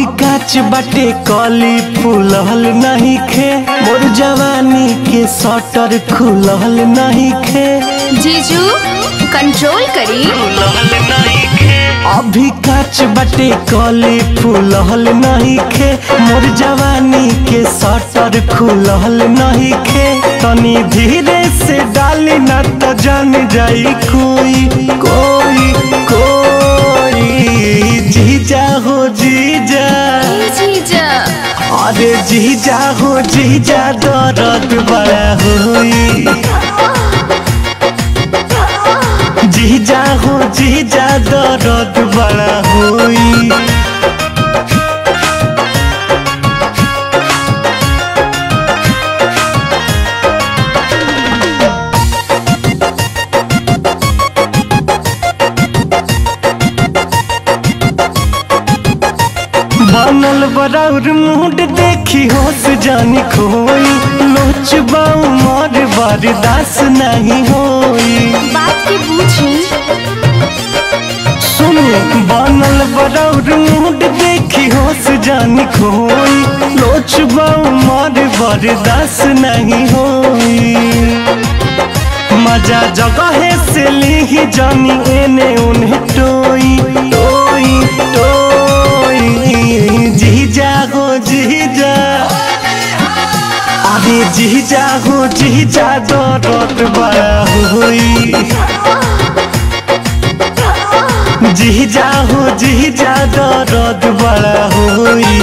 काच बाटे कली फूलल नहीं खे। मोर जवानी के सटर खुलल नहीं खे। जीजू कंट्रोल करी। अभी काच बाटे कली फूलल नहीं खे। मोर जवानी के सटर खुलल नहीं खे। तनी धीरे से डाली ना तो जान जाई कोई। अरे जीजा हो जीजा दर्द बड़ा होई। जीजा हो जीजा दर्द बड़ा होई। बनल बराउर मूड देखी होश जानी खोई। लोच बाऊ मोर बर्दाश्त नहीं होई। बात की पूछी। सुने बनल बराउर मूड देखी होश जानी खोई। लोच बाऊ मोर बर्दाश्त नहीं होई। मज़ा जगह से ली जानी एने उन्हें टोई टोई टोई। अरे जीजा हो जीजा दर्द बड़ा होई। जीजा हो जीजा दर्द बड़ा होई।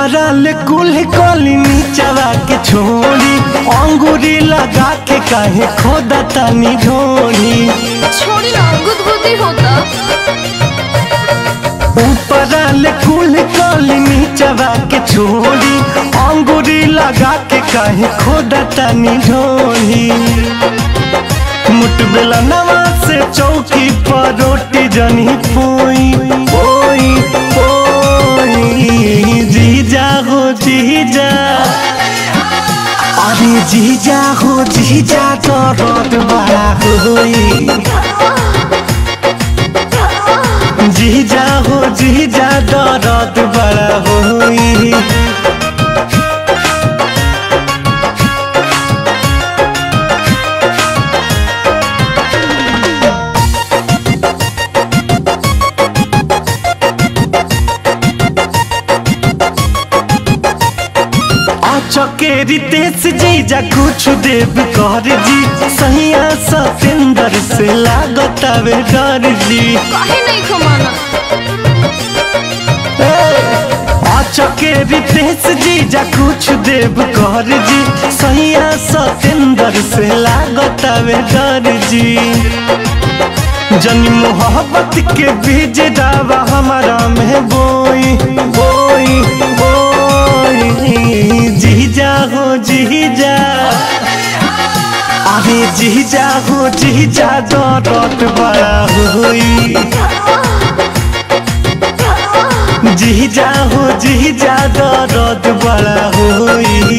ऊपरल कुल कली नीचवा के छोड़ी अंगूरी लगा के काहे खोदा तनी ढोड़ी छोड़ी ना गुदगुदी होता। ऊपरल कुल कली नीचवा के छोड़ी अंगूरी लगा के काहे खोदा तनी ढोड़ी मुटबेला नवा से चौकी पर रोटी जनी पोई पोई। जीजा हो, जीजा। अरे जीजा हो, जीजा दर्द बड़ा होई। जीजा हो, जीजा दर्द बड़ा होई। चकेरी तेज जीजा कुछ देव कर जी सहिया सतेंदर से लागत आवे डर जी काहे नहीं खमाना। चकेरी तेज जीजा कुछ देव कर जी सहिया सतेंदर से लागत आवे डर जी जनी मोहब्बत के बीज डावा हमारा में अरे जीजा हो जीजा दर्द बड़ा होई। जीजा हो जीजा दर्द बड़ा होई।